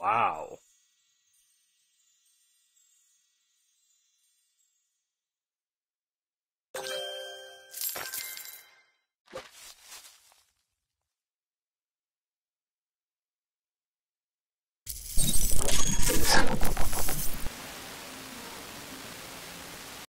Wow.